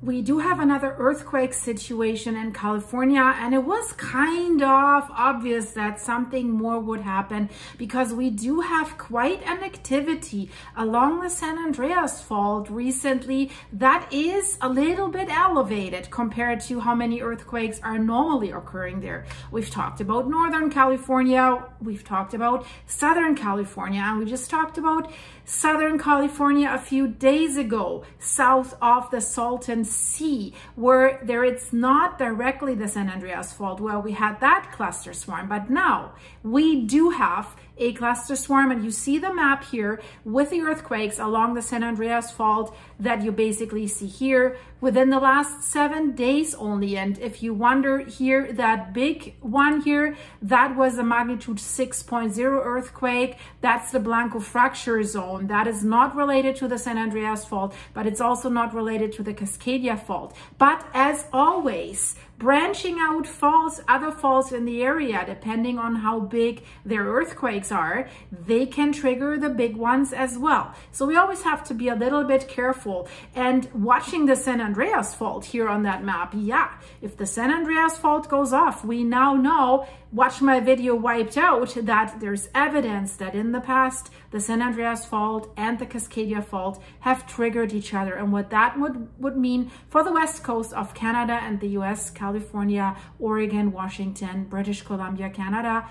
we do have another earthquake situation in California and it was kind of obvious that something more would happen because we do have quite an activity along the San Andreas Fault recently that is a little bit elevated compared to how many earthquakes are normally occurring there. We've talked about Northern California, we've talked about Southern California, and we just talked about Southern California a few days ago, south of the Salton Sea, where there it's not directly the San Andreas Fault, where we had that cluster swarm. But now we do have a cluster swarm and you see the map here with the earthquakes along the San Andreas Fault that you basically see here within the last seven days only. And if you wonder here, that big one here, that was a magnitude 6.0 earthquake. That's the Blanco fracture zone. That is not related to the San Andreas Fault, but it's also not related to the Cascadia Fault. But as always, branching out faults, other faults in the area, depending on how big their earthquakes are, they can trigger the big ones as well. So we always have to be a little bit careful. And watching the San Andreas fault here on that map, yeah, if the San Andreas fault goes off, we now know watch my video wiped out that there's evidence that in the past the San Andreas fault and the Cascadia fault have triggered each other and what that would would mean for the west coast of Canada and the US California Oregon Washington British Columbia Canada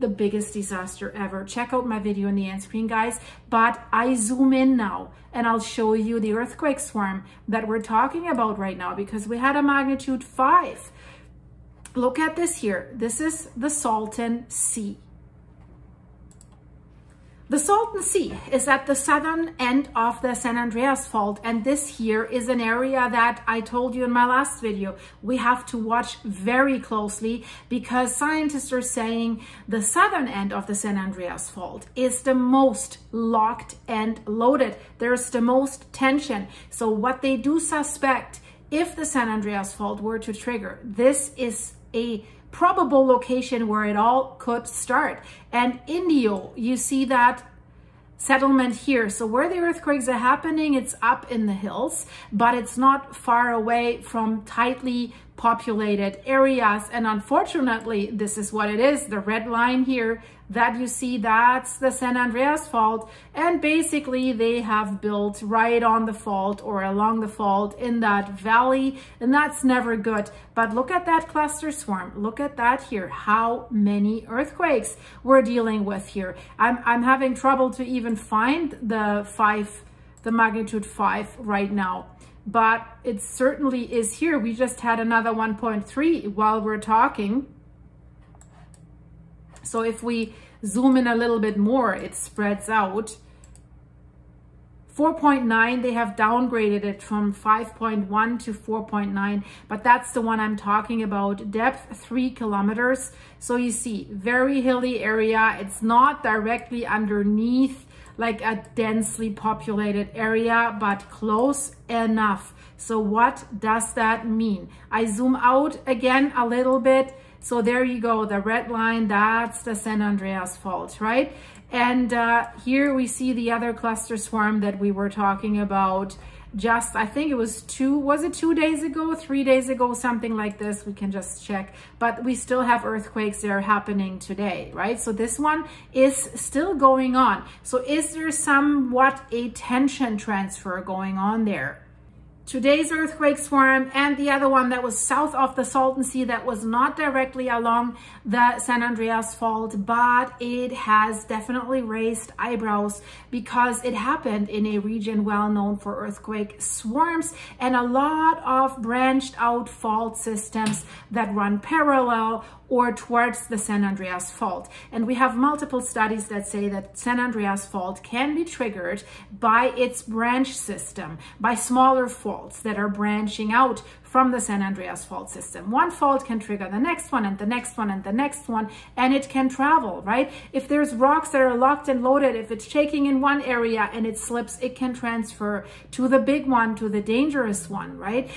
the biggest disaster ever. Check out my video in the end screen, guys. But I zoom in now and I'll show you the earthquake swarm that we're talking about right now because we had a magnitude 5 look at this here. This is the Salton Sea. The Salton Sea is at the southern end of the San Andreas Fault and this here is an area that I told you in my last video we have to watch very closely because scientists are saying the southern end of the San Andreas Fault is the most locked and loaded. There's the most tension. So what they do suspect if the San Andreas Fault were to trigger, this is a probable location where it all could start. And Indio, you see that settlement here. So where the earthquakes are happening, it's up in the hills, but it's not far away from tightly populated areas. And unfortunately, this is what it is. The red line here that you see, that's the San Andreas Fault. And basically they have built right on the fault or along the fault in that valley. And that's never good. But look at that cluster swarm. Look at that here. How many earthquakes we're dealing with here. I'm, I'm having trouble to even find the five, the magnitude five right now but it certainly is here. We just had another 1.3 while we're talking. So if we zoom in a little bit more, it spreads out. 4.9, they have downgraded it from 5.1 to 4.9, but that's the one I'm talking about. Depth, three kilometers. So you see, very hilly area. It's not directly underneath like a densely populated area, but close enough. So what does that mean? I zoom out again a little bit. So there you go, the red line, that's the San Andreas Fault, right? And uh, here we see the other cluster swarm that we were talking about just, I think it was two, was it two days ago, three days ago, something like this. We can just check, but we still have earthquakes that are happening today, right? So this one is still going on. So is there somewhat a tension transfer going on there? Today's earthquake swarm and the other one that was south of the Salton Sea that was not directly along the San Andreas Fault, but it has definitely raised eyebrows because it happened in a region well known for earthquake swarms and a lot of branched out fault systems that run parallel or towards the San Andreas Fault. And we have multiple studies that say that San Andreas Fault can be triggered by its branch system, by smaller faults that are branching out from the San Andreas fault system. One fault can trigger the next one and the next one and the next one, and it can travel, right? If there's rocks that are locked and loaded, if it's shaking in one area and it slips, it can transfer to the big one, to the dangerous one, right?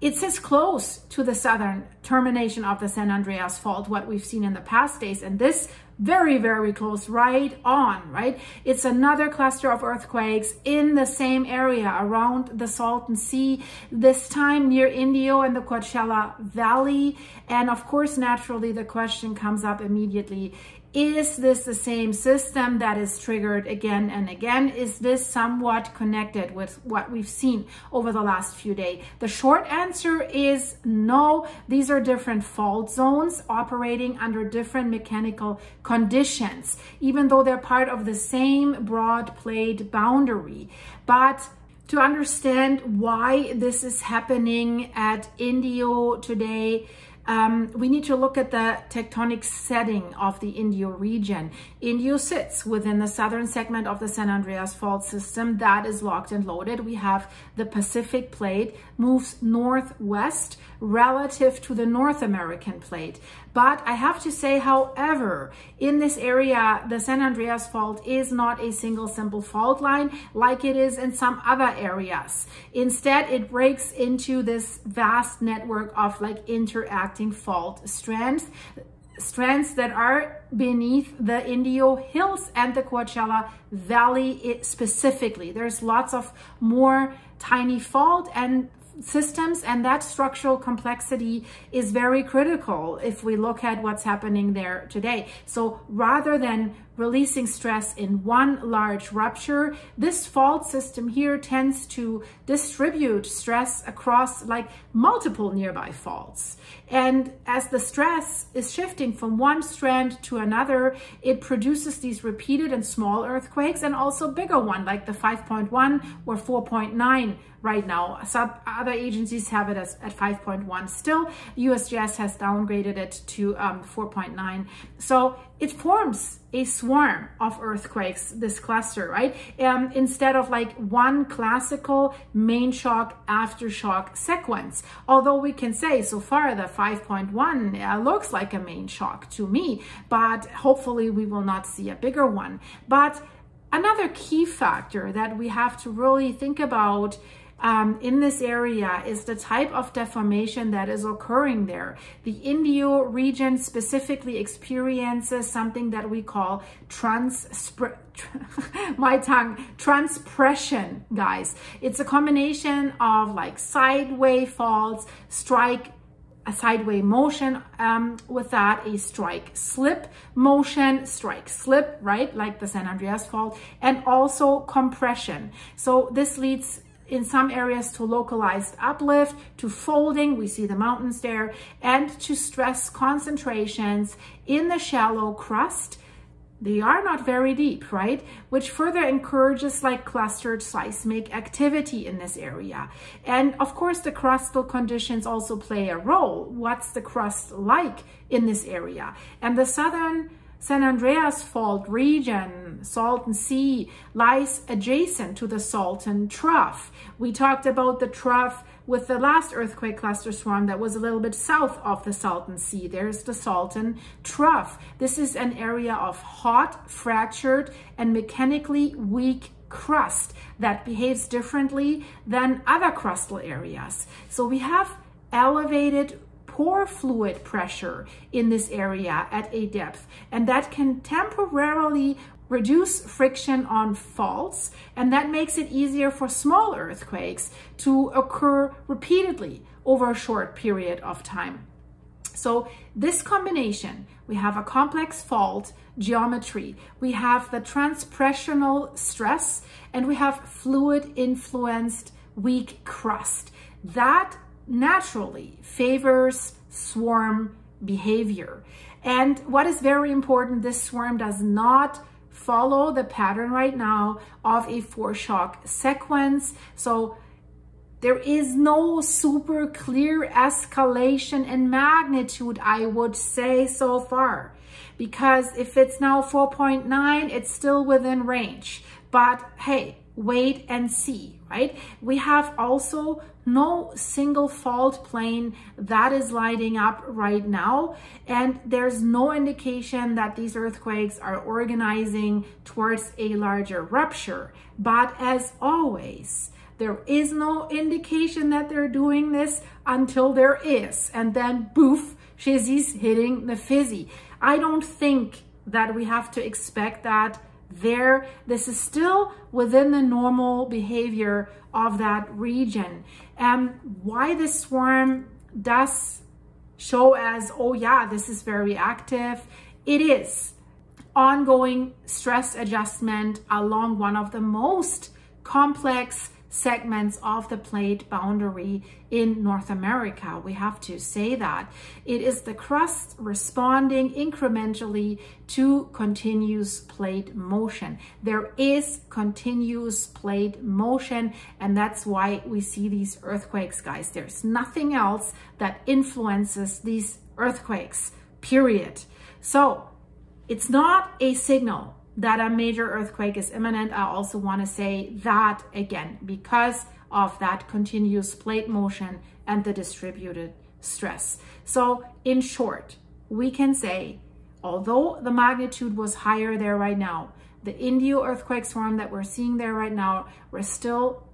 It's as close to the southern termination of the San Andreas fault, what we've seen in the past days. And this very, very close, right on, right? It's another cluster of earthquakes in the same area around the Salton Sea, this time near Indio and the Coachella Valley. And of course, naturally, the question comes up immediately, is this the same system that is triggered again and again? Is this somewhat connected with what we've seen over the last few days? The short answer is no. These are different fault zones operating under different mechanical conditions, even though they're part of the same broad plate boundary. But to understand why this is happening at Indio today, um, we need to look at the tectonic setting of the Indio region. Indio sits within the southern segment of the San Andreas Fault system that is locked and loaded. We have the Pacific plate moves northwest relative to the North American plate. But I have to say, however, in this area, the San Andreas fault is not a single simple fault line like it is in some other areas. Instead, it breaks into this vast network of like interacting fault strands strands that are beneath the Indio Hills and the Coachella Valley eh, specifically. There's lots of more tiny fault and systems and that structural complexity is very critical if we look at what's happening there today. So rather than releasing stress in one large rupture, this fault system here tends to distribute stress across like multiple nearby faults. And as the stress is shifting from one strand to another, it produces these repeated and small earthquakes and also bigger one like the 5.1 or 4.9 right now. Some other agencies have it as at 5.1 still. USGS has downgraded it to um, 4.9. So it forms a swarm of earthquakes, this cluster, right? Um, instead of like one classical main shock aftershock sequence. Although we can say so far the 5.1 uh, looks like a main shock to me, but hopefully we will not see a bigger one. But another key factor that we have to really think about um, in this area is the type of deformation that is occurring there. The Indio region specifically experiences something that we call trans my tongue transpression guys it's a combination of like sideway faults strike a sideway motion um, with that, a strike slip motion, strike slip, right? Like the San Andreas fault, and also compression. So this leads in some areas to localized uplift, to folding, we see the mountains there, and to stress concentrations in the shallow crust. They are not very deep, right? Which further encourages like clustered seismic activity in this area. And of course, the crustal conditions also play a role. What's the crust like in this area? And the southern San Andreas Fault region, Salton Sea, lies adjacent to the Salton Trough. We talked about the trough with the last earthquake cluster swarm that was a little bit south of the Salton Sea. There's the Salton Trough. This is an area of hot, fractured, and mechanically weak crust that behaves differently than other crustal areas. So we have elevated pore fluid pressure in this area at a depth, and that can temporarily reduce friction on faults, and that makes it easier for small earthquakes to occur repeatedly over a short period of time. So this combination, we have a complex fault geometry, we have the transpressional stress, and we have fluid influenced weak crust. That naturally favors swarm behavior. And what is very important, this swarm does not follow the pattern right now of a foreshock sequence. So there is no super clear escalation in magnitude, I would say so far. Because if it's now 4.9, it's still within range. But hey, wait and see, right? We have also no single fault plane that is lighting up right now. And there's no indication that these earthquakes are organizing towards a larger rupture. But as always, there is no indication that they're doing this until there is. And then boof, Shizzy's hitting the fizzy. I don't think that we have to expect that there, this is still within the normal behavior of that region. And why this swarm does show as, oh yeah, this is very active, it is ongoing stress adjustment along one of the most complex segments of the plate boundary in North America. We have to say that. It is the crust responding incrementally to continuous plate motion. There is continuous plate motion and that's why we see these earthquakes, guys. There's nothing else that influences these earthquakes, period. So it's not a signal that a major earthquake is imminent, I also want to say that again, because of that continuous plate motion and the distributed stress. So in short, we can say, although the magnitude was higher there right now, the Indio earthquake swarm that we're seeing there right now, we're still,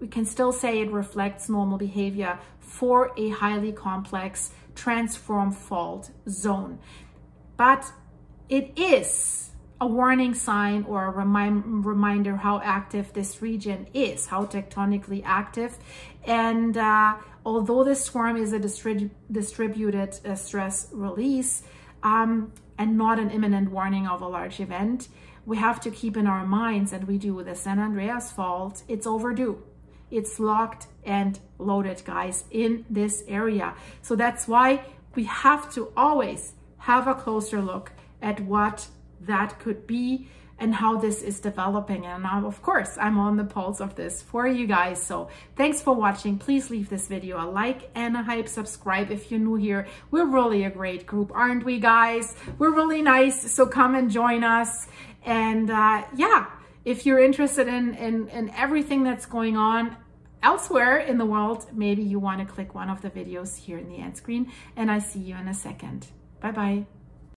we can still say it reflects normal behavior for a highly complex transform fault zone. But it is a warning sign or a remind, reminder how active this region is, how tectonically active. And uh, although this swarm is a distrib distributed uh, stress release um, and not an imminent warning of a large event, we have to keep in our minds, and we do with the San Andreas fault, it's overdue. It's locked and loaded, guys, in this area. So that's why we have to always have a closer look at what that could be and how this is developing. And of course, I'm on the pulse of this for you guys. So thanks for watching. Please leave this video a like and a hype, subscribe if you're new here. We're really a great group, aren't we guys? We're really nice. So come and join us. And uh, yeah, if you're interested in, in, in everything that's going on elsewhere in the world, maybe you want to click one of the videos here in the end screen. And I see you in a second. Bye-bye.